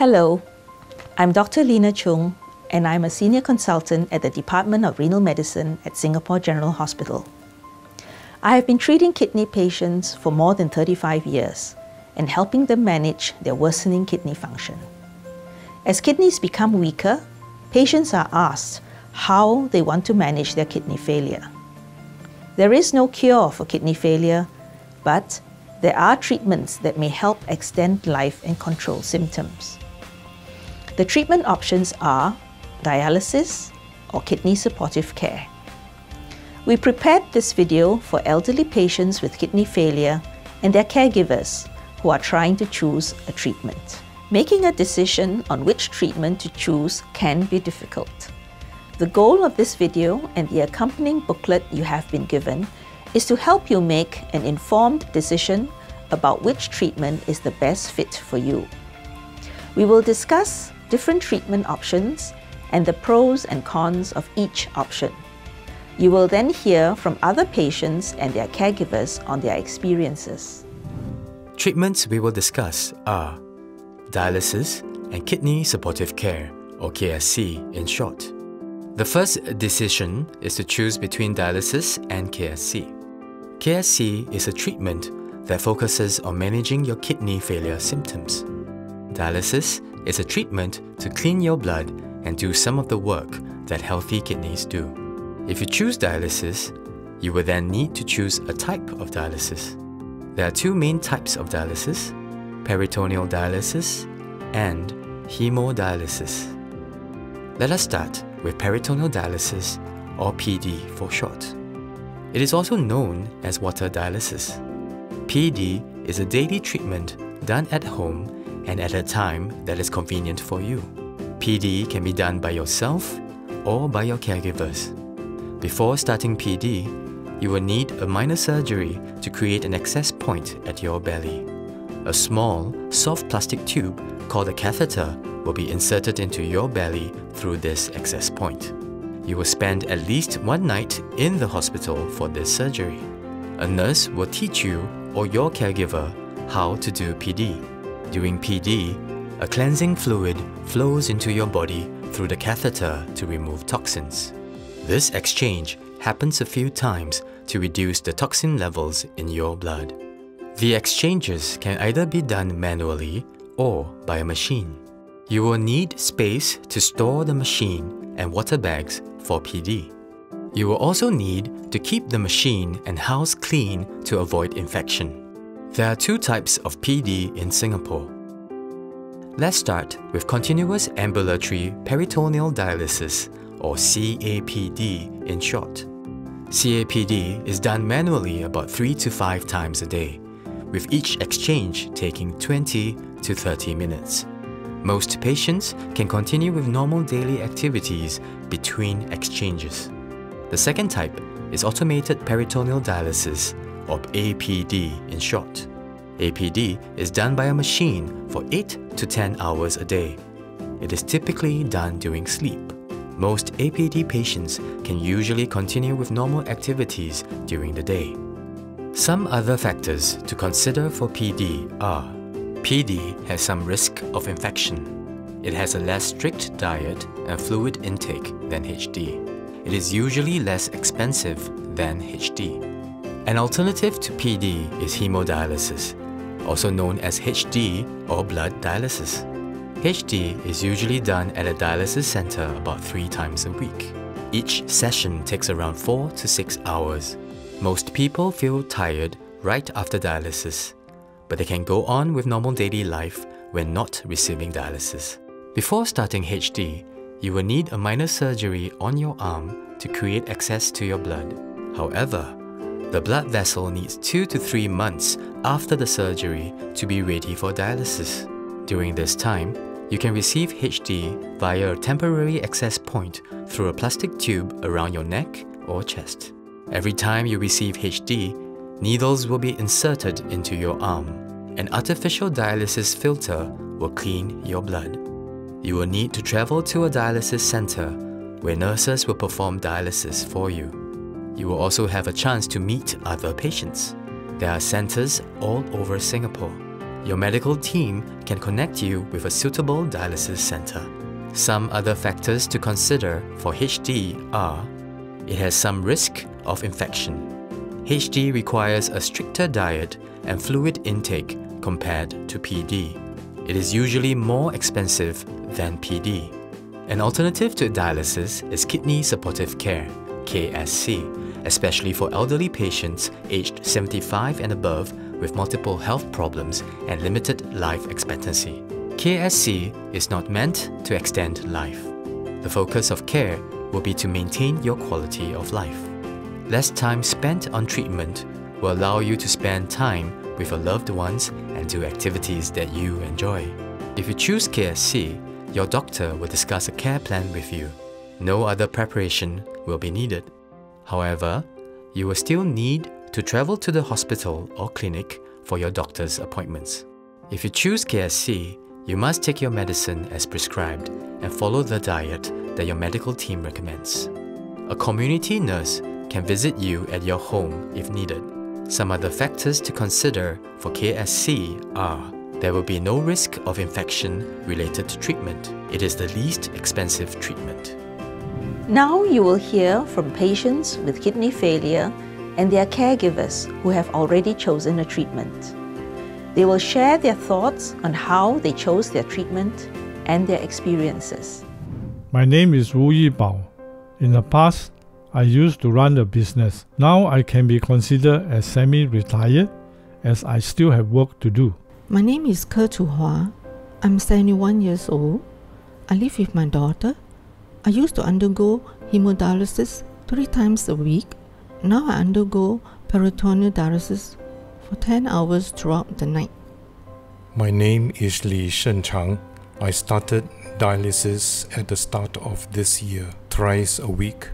Hello, I'm Dr. Lina Choong, and I'm a senior consultant at the Department of Renal Medicine at Singapore General Hospital. I have been treating kidney patients for more than 35 years and helping them manage their worsening kidney function. As kidneys become weaker, patients are asked how they want to manage their kidney failure. There is no cure for kidney failure, but there are treatments that may help extend life and control symptoms. The treatment options are dialysis or kidney supportive care. We prepared this video for elderly patients with kidney failure and their caregivers who are trying to choose a treatment. Making a decision on which treatment to choose can be difficult. The goal of this video and the accompanying booklet you have been given is to help you make an informed decision about which treatment is the best fit for you. We will discuss different treatment options and the pros and cons of each option. You will then hear from other patients and their caregivers on their experiences. Treatments we will discuss are dialysis and kidney supportive care, or KSC in short. The first decision is to choose between dialysis and KSC. KSC is a treatment that focuses on managing your kidney failure symptoms. Dialysis is a treatment to clean your blood and do some of the work that healthy kidneys do. If you choose dialysis, you will then need to choose a type of dialysis. There are two main types of dialysis, peritoneal dialysis and hemodialysis. Let us start with peritoneal dialysis or PD for short. It is also known as water dialysis. PD is a daily treatment done at home and at a time that is convenient for you. PD can be done by yourself or by your caregivers. Before starting PD, you will need a minor surgery to create an access point at your belly. A small, soft plastic tube called a catheter will be inserted into your belly through this access point. You will spend at least one night in the hospital for this surgery. A nurse will teach you or your caregiver how to do PD. During PD, a cleansing fluid flows into your body through the catheter to remove toxins. This exchange happens a few times to reduce the toxin levels in your blood. The exchanges can either be done manually or by a machine. You will need space to store the machine and water bags for PD. You will also need to keep the machine and house clean to avoid infection. There are two types of PD in Singapore. Let's start with continuous ambulatory peritoneal dialysis or CAPD in short. CAPD is done manually about 3 to 5 times a day, with each exchange taking 20 to 30 minutes. Most patients can continue with normal daily activities between exchanges. The second type is automated peritoneal dialysis or APD in short. APD is done by a machine for 8 to 10 hours a day. It is typically done during sleep. Most APD patients can usually continue with normal activities during the day. Some other factors to consider for PD are PD has some risk of infection. It has a less strict diet and fluid intake than HD. It is usually less expensive than HD. An alternative to PD is hemodialysis, also known as HD or blood dialysis. HD is usually done at a dialysis center about three times a week. Each session takes around 4 to 6 hours. Most people feel tired right after dialysis, but they can go on with normal daily life when not receiving dialysis. Before starting HD, you will need a minor surgery on your arm to create access to your blood. However, the blood vessel needs 2 to 3 months after the surgery to be ready for dialysis. During this time, you can receive HD via a temporary access point through a plastic tube around your neck or chest. Every time you receive HD, needles will be inserted into your arm. An artificial dialysis filter will clean your blood. You will need to travel to a dialysis center where nurses will perform dialysis for you. You will also have a chance to meet other patients. There are centers all over Singapore. your medical team can connect you with a suitable dialysis center. Some other factors to consider for HD are it has some risk of infection. HD requires a stricter diet and fluid intake compared to PD. It is usually more expensive than PD. An alternative to dialysis is kidney supportive care, KSC, especially for elderly patients aged 75 and above with multiple health problems and limited life expectancy. KSC is not meant to extend life. The focus of care will be to maintain your quality of life. Less time spent on treatment will allow you to spend time with your loved ones and do activities that you enjoy. If you choose KSC, your doctor will discuss a care plan with you. No other preparation will be needed. However, you will still need to travel to the hospital or clinic for your doctor's appointments. If you choose KSC, you must take your medicine as prescribed and follow the diet that your medical team recommends. A community nurse can visit you at your home if needed. Some other factors to consider for KSC are there will be no risk of infection related to treatment. It is the least expensive treatment. Now you will hear from patients with kidney failure and their caregivers who have already chosen a treatment. They will share their thoughts on how they chose their treatment and their experiences. My name is Wu Yibao. In the past, I used to run a business. Now I can be considered as semi retired as I still have work to do. My name is Ke Chu Hua. I'm 71 years old. I live with my daughter. I used to undergo hemodialysis three times a week. Now I undergo peritoneal dialysis for 10 hours throughout the night. My name is Li Shenchang. I started dialysis at the start of this year, thrice a week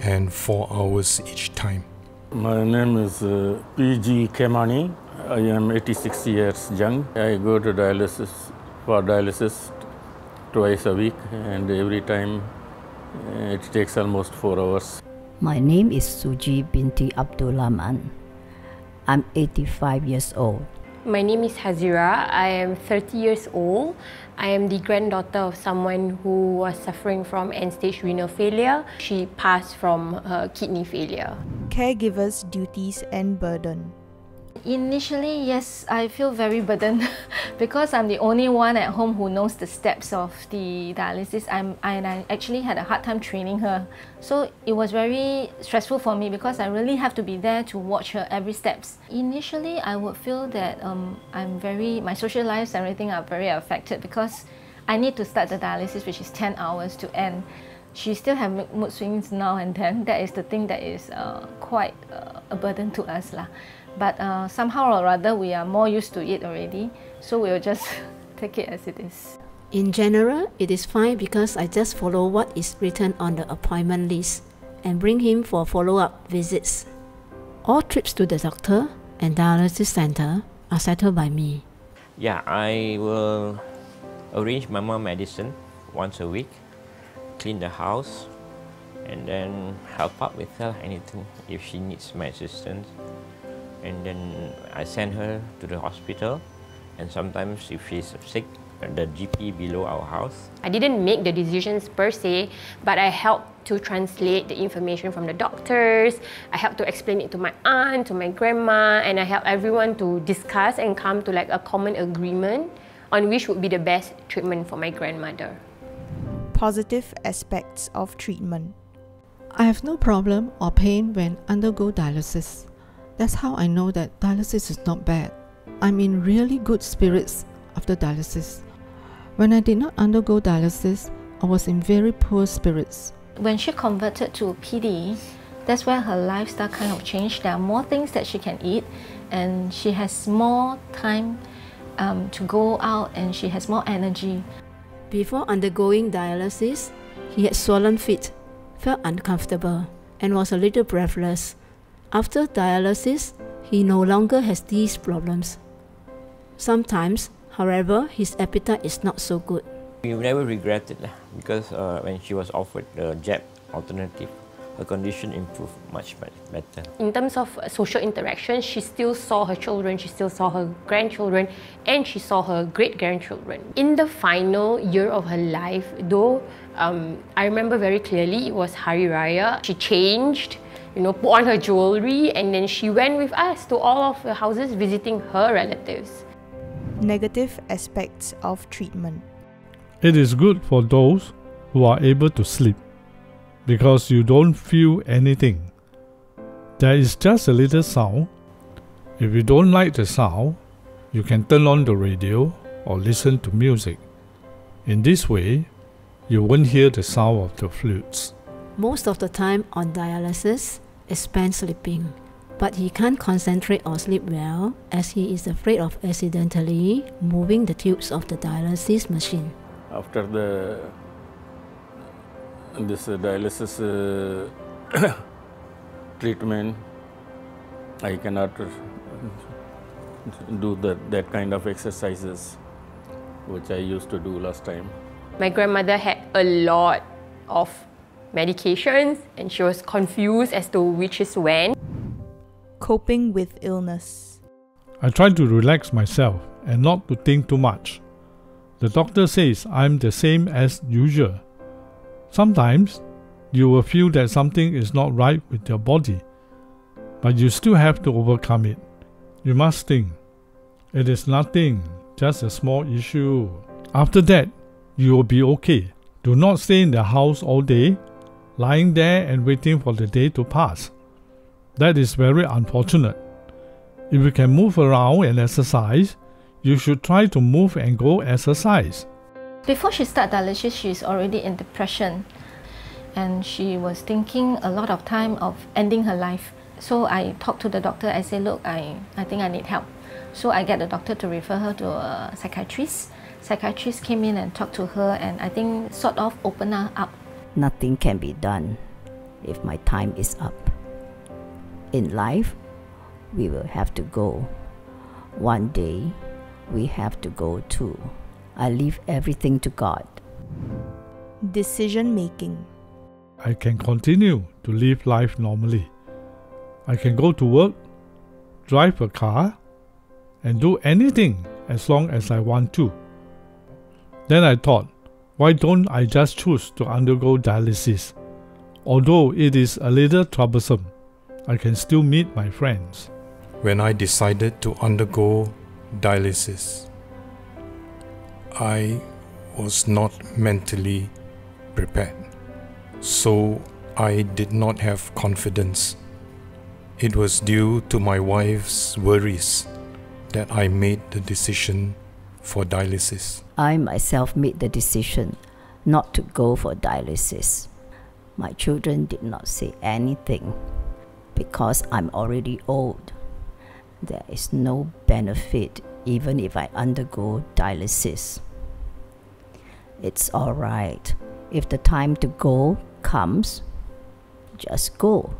and 4 hours each time. My name is uh, PG Kemani. I am 86 years young. I go to dialysis for dialysis twice a week, and every time uh, it takes almost four hours. My name is Suji binti Abdulrahman. I'm 85 years old. My name is Hazira. I am 30 years old. I am the granddaughter of someone who was suffering from end-stage renal failure. She passed from her kidney failure. Caregivers' duties and burden. Initially, yes, I feel very burdened because I'm the only one at home who knows the steps of the dialysis. I'm, and I actually had a hard time training her. So it was very stressful for me because I really have to be there to watch her every steps. Initially, I would feel that um, I'm very, my social lives and everything are very affected because I need to start the dialysis, which is 10 hours to end she still have mood swings now and then. That is the thing that is uh, quite uh, a burden to us lah. But uh, somehow or other, we are more used to it already, so we'll just take it as it is. In general, it is fine because I just follow what is written on the appointment list and bring him for follow up visits. All trips to the doctor and dialysis center are settled by me. Yeah, I will arrange my mom medicine once a week, clean the house, and then help out with her anything if she needs my assistance and then I send her to the hospital and sometimes if she's sick the GP below our house. I didn't make the decisions per se, but I helped to translate the information from the doctors. I helped to explain it to my aunt, to my grandma, and I helped everyone to discuss and come to like a common agreement on which would be the best treatment for my grandmother. Positive aspects of treatment. I have no problem or pain when undergo dialysis. That's how I know that dialysis is not bad. I'm in really good spirits after dialysis. When I did not undergo dialysis, I was in very poor spirits. When she converted to PD, that's where her lifestyle kind of changed. There are more things that she can eat, and she has more time um, to go out and she has more energy. Before undergoing dialysis, he had swollen feet, felt uncomfortable, and was a little breathless. After dialysis, he no longer has these problems. Sometimes, however, his appetite is not so good. We never regretted it because uh, when she was offered the jab alternative, her condition improved much better. In terms of social interaction, she still saw her children, she still saw her grandchildren, and she saw her great grandchildren. In the final year of her life, though, um, I remember very clearly it was Hari Raya. She changed, you know, put on her jewelry, and then she went with us to all of the houses visiting her relatives. Negative aspects of treatment. It is good for those who are able to sleep because you don't feel anything. There is just a little sound. If you don't like the sound, you can turn on the radio or listen to music. In this way, you won't hear the sound of the flutes. Most of the time on dialysis is spent sleeping, but he can't concentrate or sleep well as he is afraid of accidentally moving the tubes of the dialysis machine. After the this uh, dialysis uh, treatment, I cannot do that, that kind of exercises which I used to do last time. My grandmother had a lot of medications and she was confused as to which is when. Coping with illness. I try to relax myself and not to think too much. The doctor says I'm the same as usual Sometimes you will feel that something is not right with your body, but you still have to overcome it. You must think, it is nothing, just a small issue. After that, you will be okay. Do not stay in the house all day, lying there and waiting for the day to pass. That is very unfortunate. If you can move around and exercise, you should try to move and go exercise. Before she started dialysis, she's already in depression and she was thinking a lot of time of ending her life. So I talked to the doctor, I said, look, I, I think I need help. So I get the doctor to refer her to a psychiatrist. Psychiatrist came in and talked to her and I think sort of opened her up. Nothing can be done if my time is up. In life, we will have to go. One day, we have to go too. I leave everything to God. Decision making. I can continue to live life normally. I can go to work, drive a car, and do anything as long as I want to. Then I thought, why don't I just choose to undergo dialysis? Although it is a little troublesome, I can still meet my friends. When I decided to undergo dialysis, I was not mentally prepared. So I did not have confidence. It was due to my wife's worries that I made the decision for dialysis. I myself made the decision not to go for dialysis. My children did not say anything because I'm already old. There is no benefit even if I undergo dialysis. It's alright. If the time to go comes, just go.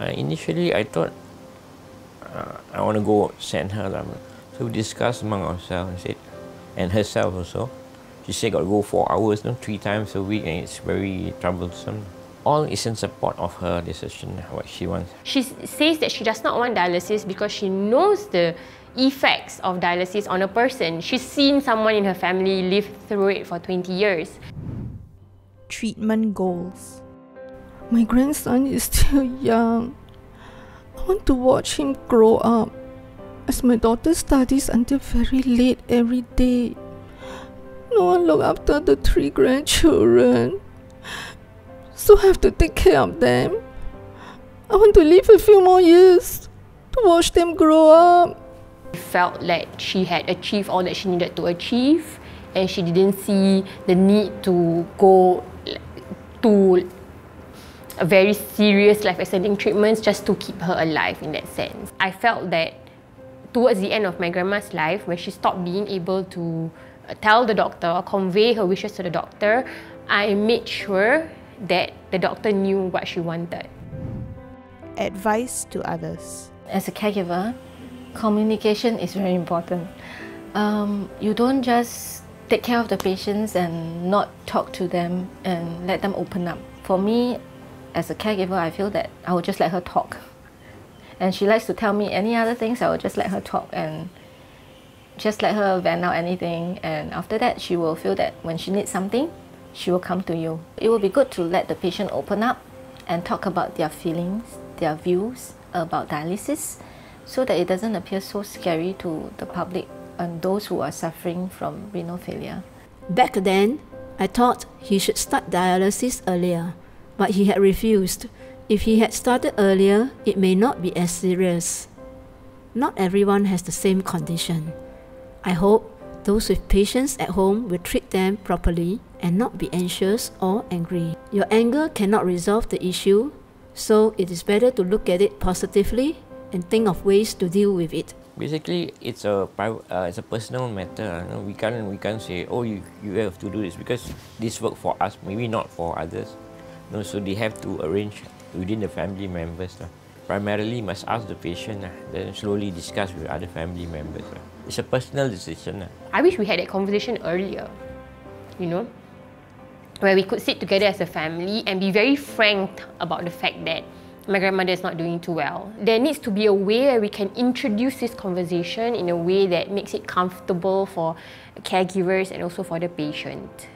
Uh, initially, I thought uh, I want to go send her. So we discussed among ourselves and said, and herself also. She said, got to go four hours, no, three times a week, and it's very troublesome all is in support of her decision, what she wants. She says that she does not want dialysis because she knows the effects of dialysis on a person. She's seen someone in her family live through it for 20 years. Treatment goals. My grandson is still young. I want to watch him grow up as my daughter studies until very late every day. No one look after the three grandchildren so I have to take care of them. I want to live a few more years to watch them grow up. I felt like she had achieved all that she needed to achieve and she didn't see the need to go to a very serious life extending treatments just to keep her alive in that sense. I felt that towards the end of my grandma's life, when she stopped being able to tell the doctor or convey her wishes to the doctor, I made sure that the doctor knew what she wanted. Advice to others. As a caregiver, communication is very important. Um, you don't just take care of the patients and not talk to them and let them open up. For me, as a caregiver, I feel that I would just let her talk. And she likes to tell me any other things, I will just let her talk and just let her vent out anything. And after that, she will feel that when she needs something, she will come to you. It will be good to let the patient open up and talk about their feelings, their views about dialysis, so that it doesn't appear so scary to the public and those who are suffering from renal failure. Back then, I thought he should start dialysis earlier, but he had refused. If he had started earlier, it may not be as serious. Not everyone has the same condition. I hope those with patients at home will treat them properly and not be anxious or angry. Your anger cannot resolve the issue, so it is better to look at it positively and think of ways to deal with it. Basically, it's a private, uh, it's a personal matter. You know, we can't we can't say, oh, you you have to do this because this work for us, maybe not for others. You know, so they have to arrange within the family members. Uh. Primarily, must ask the patient, uh, then slowly discuss with other family members. Uh. It's a personal decision. Uh. I wish we had that conversation earlier. You know, where we could sit together as a family and be very frank about the fact that my grandmother is not doing too well. There needs to be a way where we can introduce this conversation in a way that makes it comfortable for caregivers and also for the patient.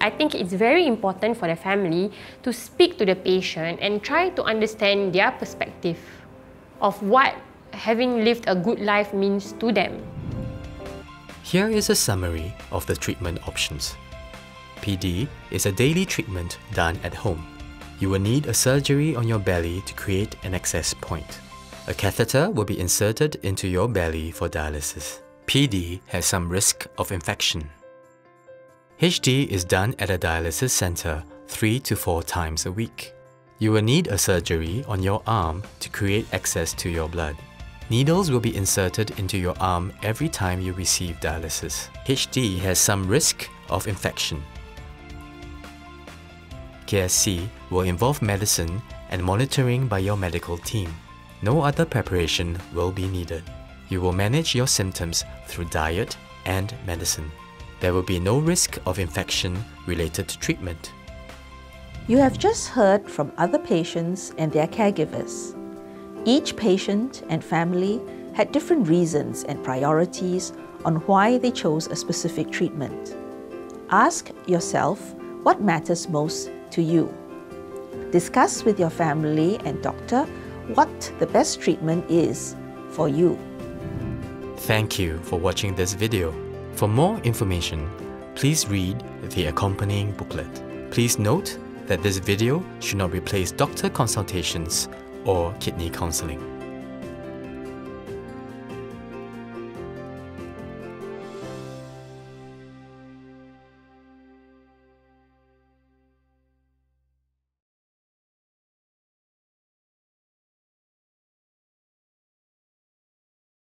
I think it's very important for the family to speak to the patient and try to understand their perspective of what having lived a good life means to them. Here is a summary of the treatment options. PD is a daily treatment done at home you will need a surgery on your belly to create an access point. A catheter will be inserted into your belly for dialysis. PD has some risk of infection. HD is done at a dialysis center 3 to 4 times a week. You will need a surgery on your arm to create access to your blood. Needles will be inserted into your arm every time you receive dialysis. HD has some risk of infection. KSC will involve medicine and monitoring by your medical team. No other preparation will be needed. You will manage your symptoms through diet and medicine. There will be no risk of infection related to treatment. You have just heard from other patients and their caregivers. Each patient and family had different reasons and priorities on why they chose a specific treatment. Ask yourself what matters most to you. Discuss with your family and doctor what the best treatment is for you. Thank you for watching this video. For more information, please read the accompanying booklet. Please note that this video should not replace doctor consultations or kidney counseling.